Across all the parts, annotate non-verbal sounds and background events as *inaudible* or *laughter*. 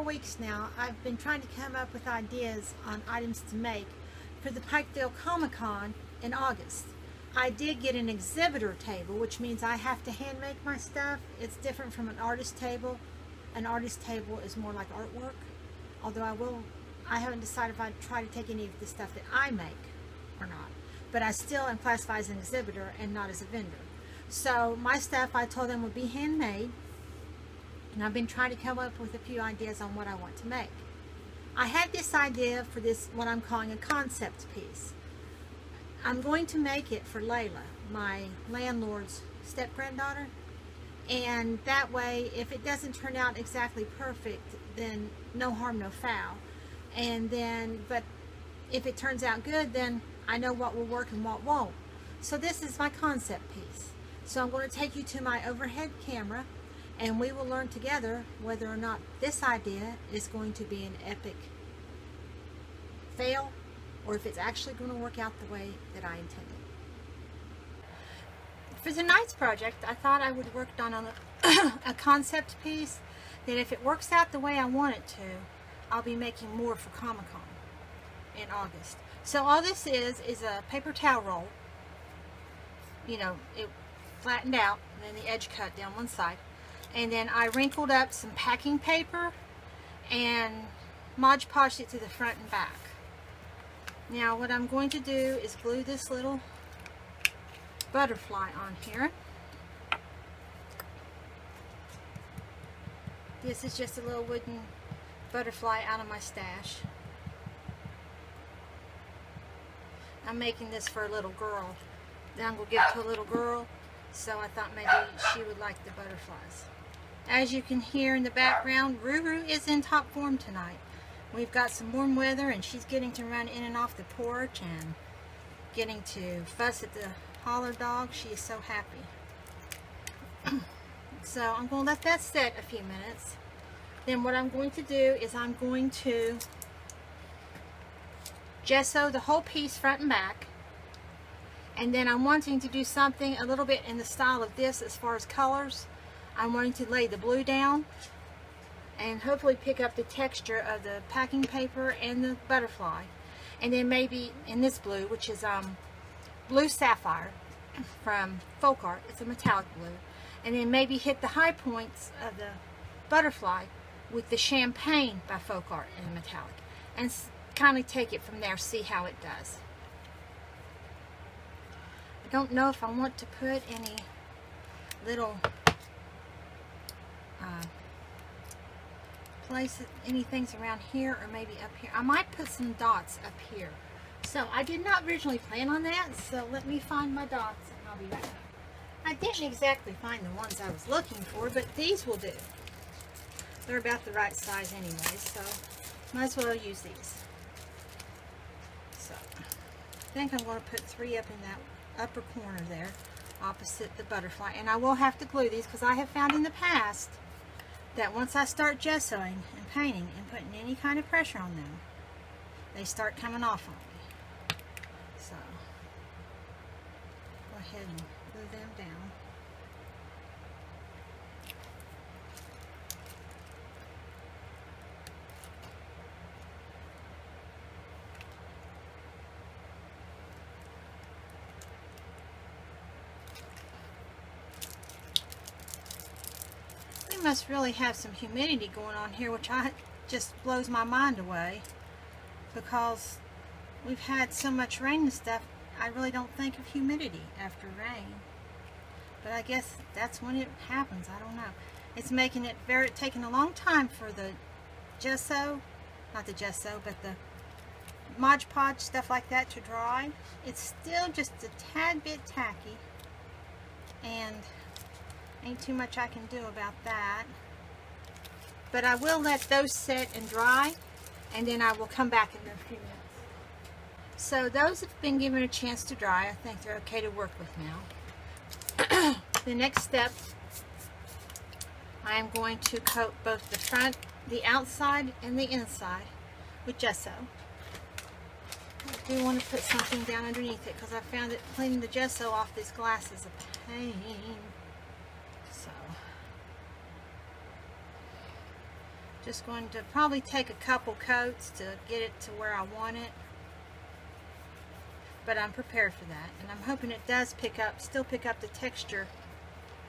more weeks now, I've been trying to come up with ideas on items to make for the Pikeville Comic Con in August. I did get an exhibitor table, which means I have to hand make my stuff. It's different from an artist table. An artist table is more like artwork, although I will, I haven't decided if I try to take any of the stuff that I make or not. But I still am classified as an exhibitor and not as a vendor. So my stuff, I told them would be handmade and I've been trying to come up with a few ideas on what I want to make. I had this idea for this, what I'm calling a concept piece. I'm going to make it for Layla, my landlord's step-granddaughter, and that way, if it doesn't turn out exactly perfect, then no harm, no foul. And then, but if it turns out good, then I know what will work and what won't. So this is my concept piece. So I'm going to take you to my overhead camera and we will learn together whether or not this idea is going to be an epic fail or if it's actually going to work out the way that I intended. For tonight's project, I thought I would work on a, *coughs* a concept piece that if it works out the way I want it to, I'll be making more for Comic-Con in August. So all this is, is a paper towel roll. You know, it flattened out and then the edge cut down one side and then I wrinkled up some packing paper and Mod Podged it to the front and back. Now what I'm going to do is glue this little butterfly on here. This is just a little wooden butterfly out of my stash. I'm making this for a little girl. Then I'm going to give it to a little girl, so I thought maybe she would like the butterflies. As you can hear in the background, Ruru is in top form tonight. We've got some warm weather and she's getting to run in and off the porch and getting to fuss at the holler dog. She is so happy. *clears throat* so I'm going to let that set a few minutes. Then what I'm going to do is I'm going to gesso the whole piece front and back. And then I'm wanting to do something a little bit in the style of this as far as colors. I'm going to lay the blue down and hopefully pick up the texture of the packing paper and the butterfly. And then maybe in this blue, which is um, blue sapphire from Folk Art. It's a metallic blue. And then maybe hit the high points of the butterfly with the champagne by Folk Art in metallic. And kind of take it from there, see how it does. I don't know if I want to put any little uh, place anything's around here or maybe up here. I might put some dots up here. So I did not originally plan on that, so let me find my dots and I'll be back. I didn't exactly find the ones I was looking for, but these will do. They're about the right size anyway, so might as well use these. So I think I'm going to put three up in that upper corner there opposite the butterfly. And I will have to glue these because I have found in the past that once I start gessoing and painting and putting any kind of pressure on them, they start coming off on me. So, go ahead and glue them down. Must really have some humidity going on here, which I just blows my mind away because we've had so much rain and stuff. I really don't think of humidity after rain. But I guess that's when it happens. I don't know. It's making it very, taking a long time for the gesso, not the gesso, but the Mod Podge, stuff like that to dry. It's still just a tad bit tacky. And Ain't too much I can do about that. But I will let those set and dry, and then I will come back in a few minutes. So those have been given a chance to dry. I think they're okay to work with now. *clears throat* the next step, I am going to coat both the front, the outside, and the inside with gesso. I do want to put something down underneath it because I found that cleaning the gesso off this glass is a pain. Just going to probably take a couple coats to get it to where I want it. But I'm prepared for that. And I'm hoping it does pick up, still pick up the texture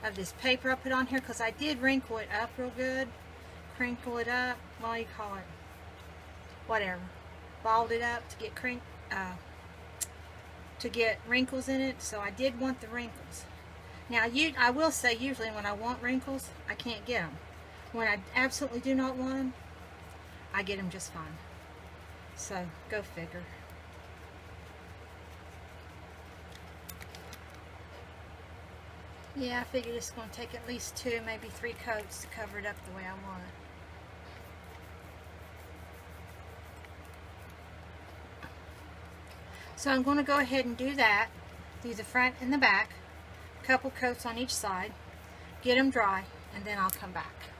of this paper I put on here because I did wrinkle it up real good. Crinkle it up. What do you call it? Whatever. Balled it up to get crink, uh, to get wrinkles in it. So I did want the wrinkles. Now, you, I will say usually when I want wrinkles, I can't get them. When I absolutely do not want them, I get them just fine. So, go figure. Yeah, I figured it's going to take at least two, maybe three coats to cover it up the way I want. So I'm going to go ahead and do that. Do the front and the back. a Couple coats on each side. Get them dry, and then I'll come back.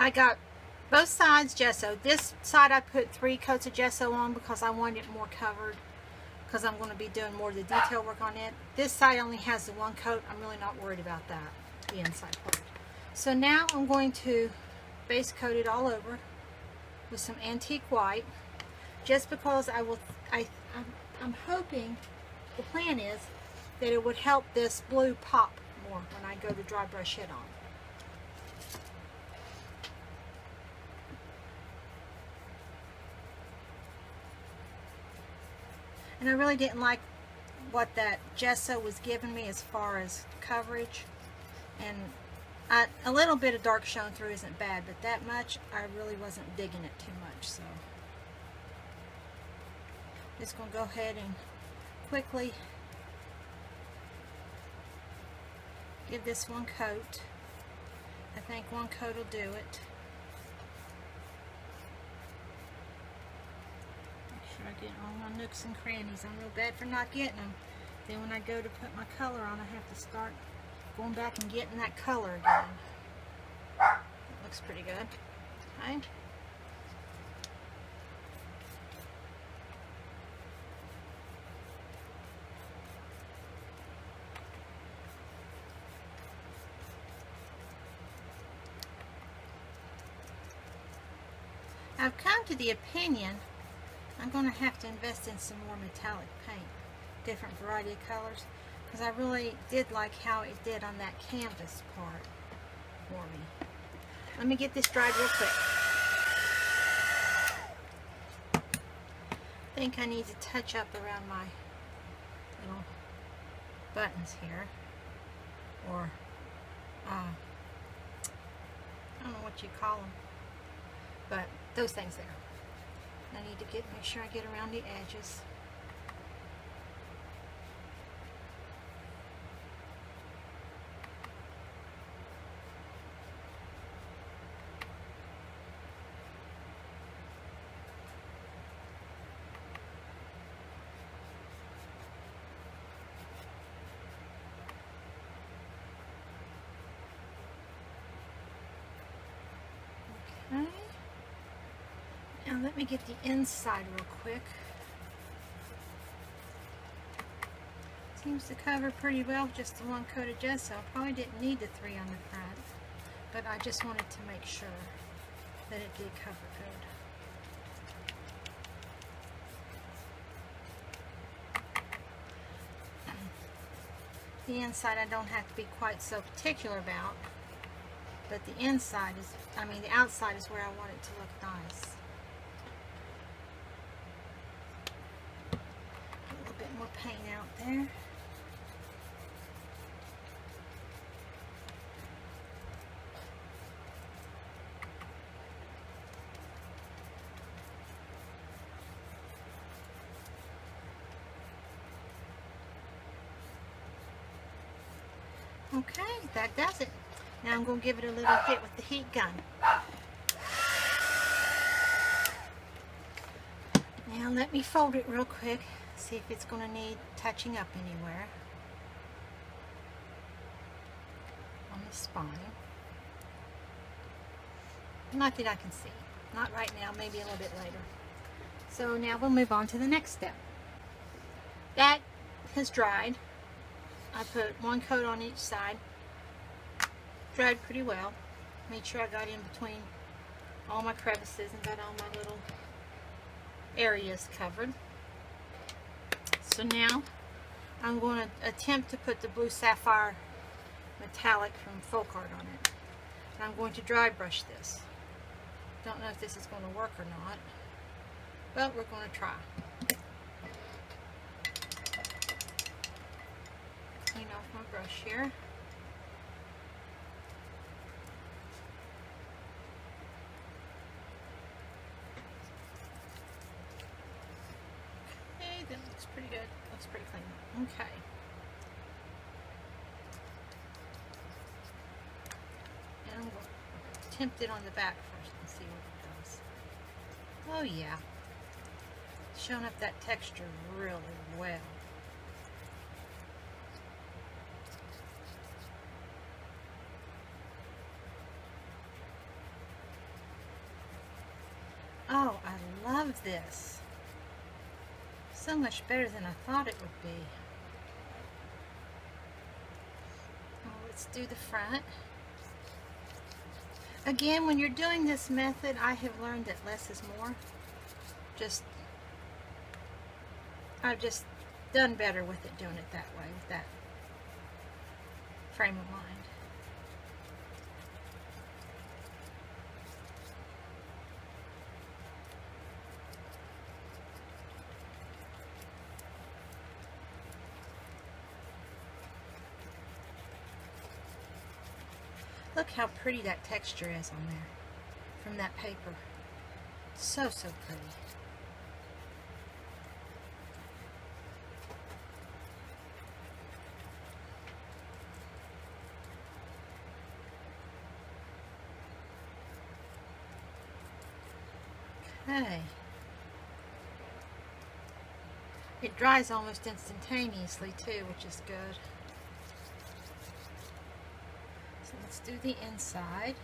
I got both sides gesso. This side I put three coats of gesso on because I wanted it more covered because I'm going to be doing more of the detail work on it. This side only has the one coat. I'm really not worried about that, the inside part. So now I'm going to base coat it all over with some antique white just because I will, I, I'm, I'm hoping, the plan is that it would help this blue pop more when I go to dry brush it on. And I really didn't like what that gesso was giving me as far as coverage. And I, a little bit of dark shown through isn't bad, but that much, I really wasn't digging it too much. So, just going to go ahead and quickly give this one coat. I think one coat will do it. I get all my nooks and crannies. I'm real bad for not getting them. Then when I go to put my color on, I have to start going back and getting that color again. Looks pretty good. Okay. I've come to the opinion I'm going to have to invest in some more metallic paint, different variety of colors, because I really did like how it did on that canvas part for me. Let me get this dried real quick. I think I need to touch up around my little buttons here, or uh, I don't know what you call them, but those things there. I need to get make sure I get around the edges. Okay. Now let me get the inside real quick. Seems to cover pretty well just the one coat of gesso. I probably didn't need the three on the front, but I just wanted to make sure that it did cover good. *clears throat* The inside I don't have to be quite so particular about, but the inside is, I mean the outside is where I want it to look nice. Paint out there. Okay, that does it. Now I'm going to give it a little hit with the heat gun. Now let me fold it real quick see if it's going to need touching up anywhere on the spine. Not that I can see. Not right now, maybe a little bit later. So now we'll move on to the next step. That has dried. I put one coat on each side. Dried pretty well. Made sure I got in between all my crevices and got all my little areas covered. So now I'm going to attempt to put the blue sapphire metallic from Folk Art on it. And I'm going to dry brush this. Don't know if this is going to work or not, but we're going to try. Clean off my brush here. Okay, that looks pretty good. Looks pretty clean. Okay. And to attempt it on the back first and see what it does. Oh yeah. Showing up that texture really well. Oh, I love this. So much better than I thought it would be. Well, let's do the front. Again, when you're doing this method, I have learned that less is more. Just, I've just done better with it doing it that way, with that frame of mind. Look how pretty that texture is on there from that paper. So, so pretty. Okay. It dries almost instantaneously too, which is good. Do the inside.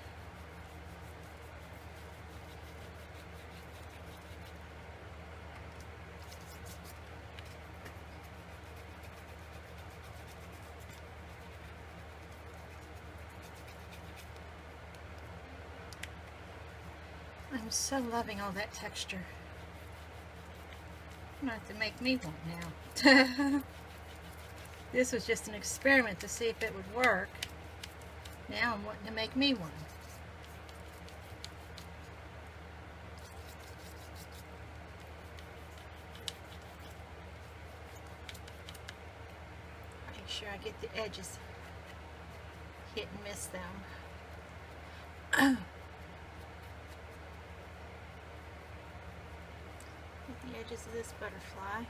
I'm so loving all that texture. Have to make me one now. *laughs* this was just an experiment to see if it would work. Now I'm wanting to make me one. Make sure I get the edges hit and miss them. *clears throat* The edges of this butterfly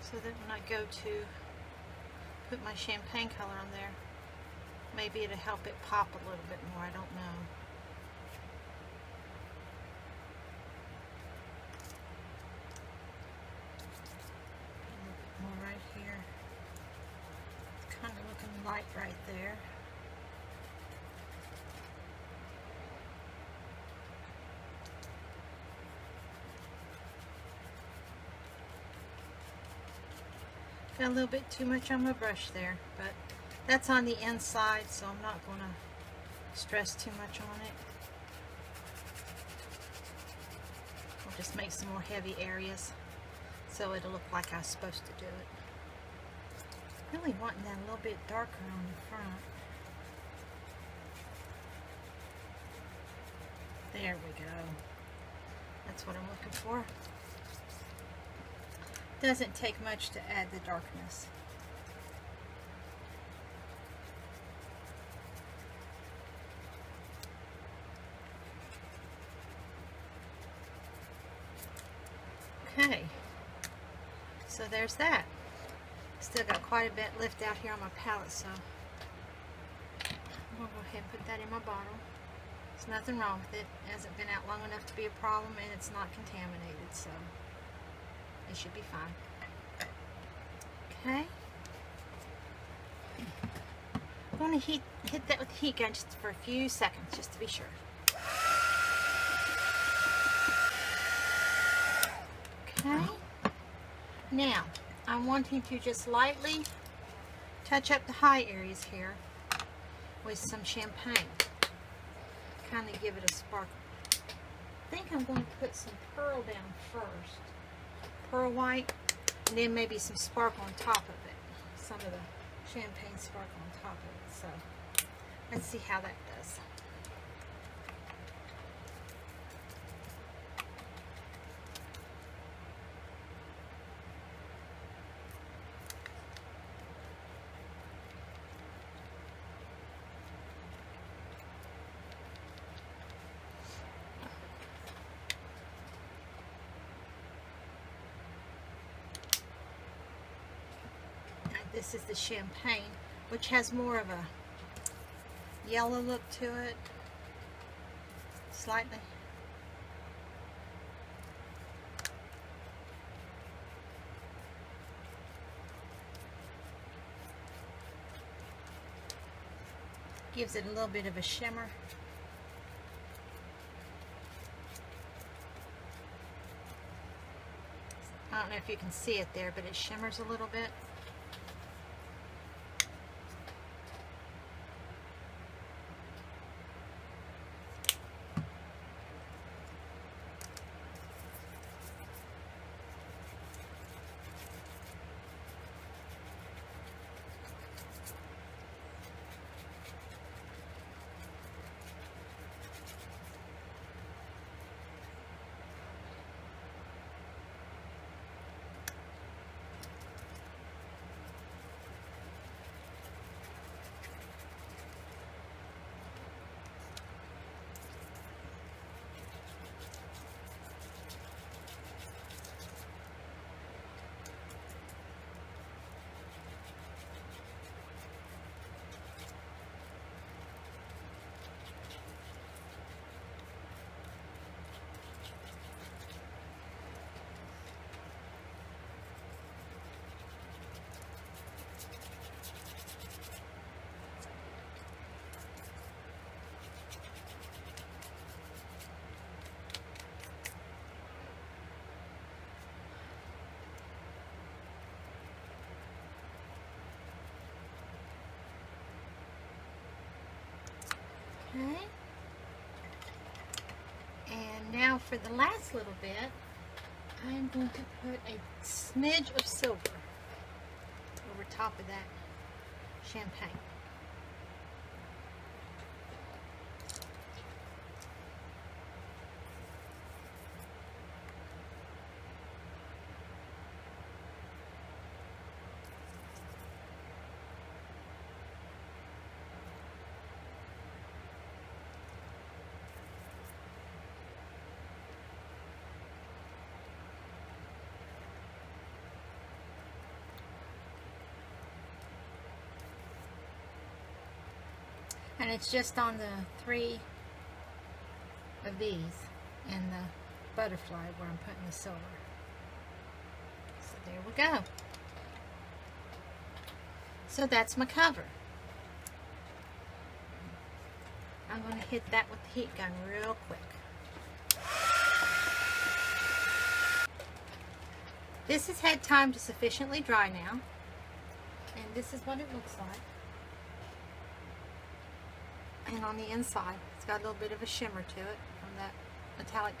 so that when I go to put my champagne color on there. Maybe it'll help it pop a little bit more, I don't know. More right here. It's kind of looking light right there. Got a little bit too much on my brush there, but that's on the inside, so I'm not going to stress too much on it. We'll just make some more heavy areas so it'll look like I was supposed to do it. Really wanting that a little bit darker on the front. There we go. That's what I'm looking for. Doesn't take much to add the darkness. Okay, so there's that. Still got quite a bit left out here on my palette, so I'm going to go ahead and put that in my bottle. There's nothing wrong with it. It hasn't been out long enough to be a problem, and it's not contaminated, so it should be fine. Okay. I'm going to heat, hit that with the heat gun just for a few seconds, just to be sure. Okay. Now, I'm wanting to just lightly touch up the high areas here with some champagne. Kind of give it a sparkle. I think I'm going to put some pearl down first. Pearl white, and then maybe some sparkle on top of it. Some of the champagne sparkle on top of it. So let's see how that does. This is the champagne, which has more of a yellow look to it, slightly. Gives it a little bit of a shimmer. I don't know if you can see it there, but it shimmers a little bit. Okay. And now for the last little bit, I'm going to put a smidge of silver over top of that champagne. And it's just on the three of these and the butterfly where I'm putting the silver. So there we go. So that's my cover. I'm going to hit that with the heat gun real quick. This has had time to sufficiently dry now. And this is what it looks like and on the inside it's got a little bit of a shimmer to it from that metallic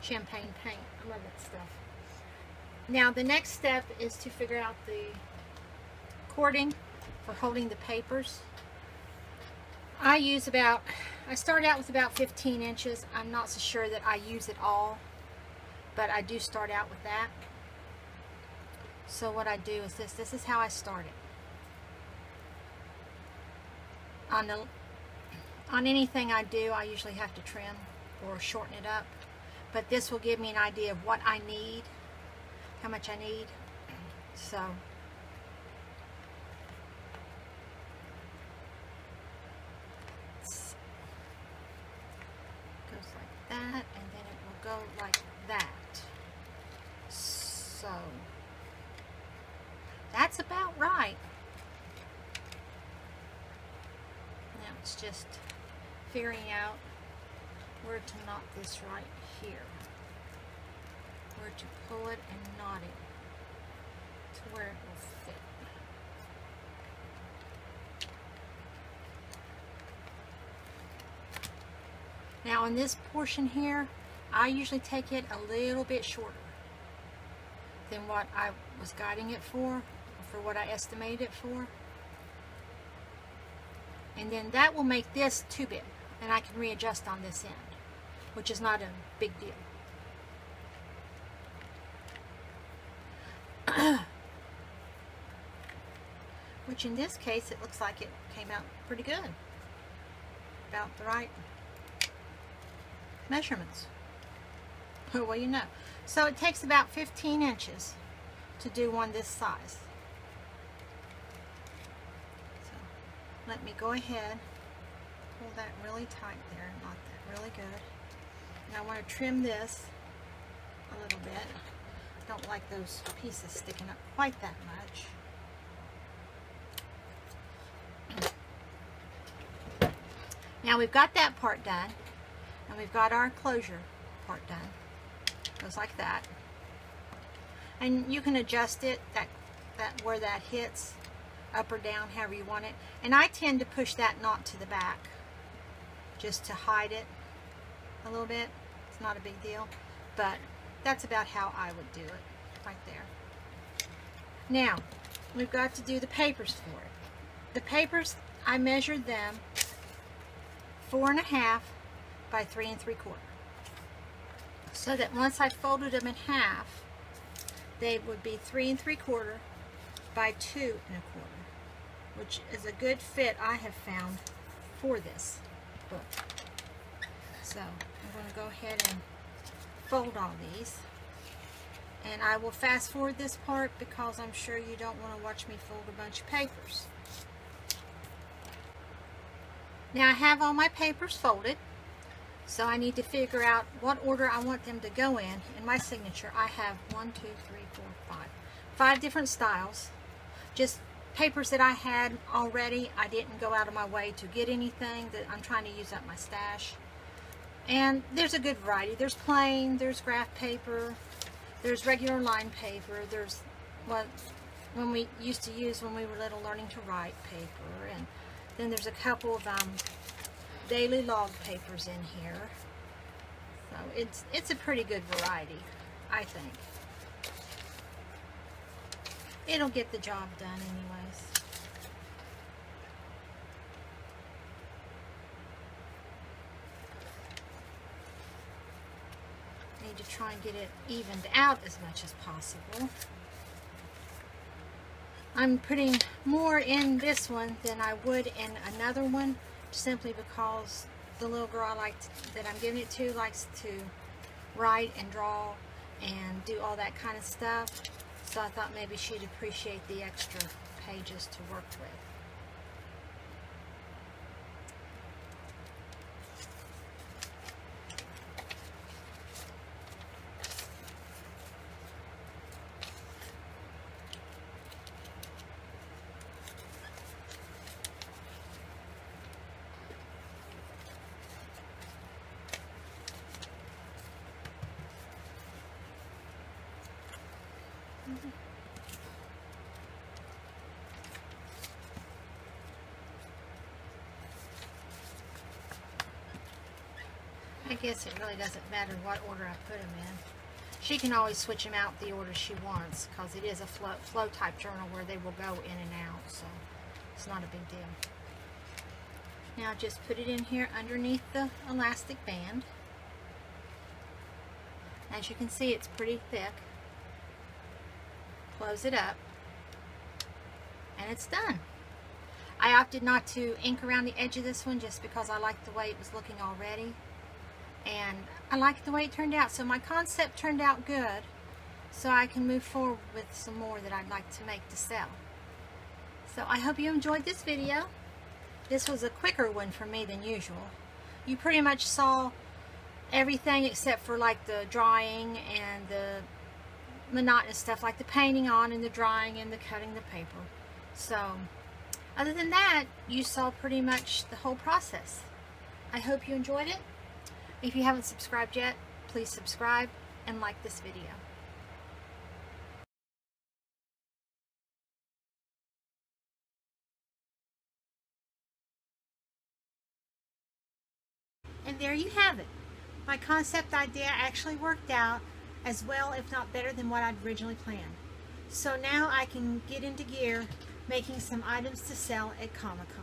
champagne paint. I love that stuff. Now the next step is to figure out the cording for holding the papers. I use about, I start out with about 15 inches. I'm not so sure that I use it all, but I do start out with that. So what I do is this, this is how I start it. On the on anything I do, I usually have to trim or shorten it up. But this will give me an idea of what I need, how much I need. So, goes like that, and then it will go like that. So, that's about right. Now it's just figuring out where to knot this right here. Where to pull it and knot it to where it will fit. Now in this portion here, I usually take it a little bit shorter than what I was guiding it for, for what I estimated it for. And then that will make this too big, and I can readjust on this end, which is not a big deal. *clears throat* which in this case, it looks like it came out pretty good. About the right measurements. well, you know. So it takes about 15 inches to do one this size. So let me go ahead, pull that really tight there, knot that really good. And I want to trim this a little bit. I don't like those pieces sticking up quite that much. Now we've got that part done, and we've got our closure part done goes like that and you can adjust it that that where that hits up or down however you want it and I tend to push that knot to the back just to hide it a little bit. It's not a big deal but that's about how I would do it right there. Now we've got to do the papers for it. The papers I measured them four and a half by three and three quarter. So that once I folded them in half, they would be three and three quarter by two and a quarter, which is a good fit I have found for this book. So I'm going to go ahead and fold all these. And I will fast forward this part because I'm sure you don't want to watch me fold a bunch of papers. Now I have all my papers folded. So I need to figure out what order I want them to go in. In my signature, I have one, two, three, four, five. Five different styles. Just papers that I had already. I didn't go out of my way to get anything that I'm trying to use up my stash. And there's a good variety. There's plain, there's graph paper, there's regular line paper, there's what when we used to use when we were little learning to write paper, and then there's a couple of um, daily log papers in here. So it's, it's a pretty good variety, I think. It'll get the job done anyways. Need to try and get it evened out as much as possible. I'm putting more in this one than I would in another one simply because the little girl I like that I'm giving it to likes to write and draw and do all that kind of stuff. So I thought maybe she'd appreciate the extra pages to work with. I guess it really doesn't matter what order I put them in. She can always switch them out the order she wants because it is a flow, flow type journal where they will go in and out, so it's not a big deal. Now just put it in here underneath the elastic band. As you can see, it's pretty thick. Close it up, and it's done. I opted not to ink around the edge of this one just because I liked the way it was looking already and I like the way it turned out. So my concept turned out good, so I can move forward with some more that I'd like to make to sell. So I hope you enjoyed this video. This was a quicker one for me than usual. You pretty much saw everything except for like the drying and the monotonous stuff like the painting on and the drying and the cutting the paper. So other than that, you saw pretty much the whole process. I hope you enjoyed it. If you haven't subscribed yet, please subscribe and like this video. And there you have it. My concept idea actually worked out as well, if not better, than what I'd originally planned. So now I can get into gear making some items to sell at Comic Con.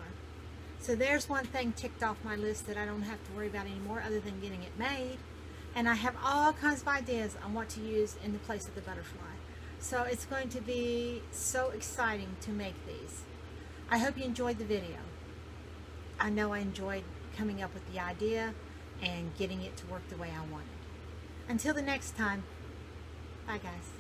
So there's one thing ticked off my list that I don't have to worry about anymore other than getting it made. And I have all kinds of ideas I want to use in the place of the butterfly. So it's going to be so exciting to make these. I hope you enjoyed the video. I know I enjoyed coming up with the idea and getting it to work the way I wanted. Until the next time, bye guys.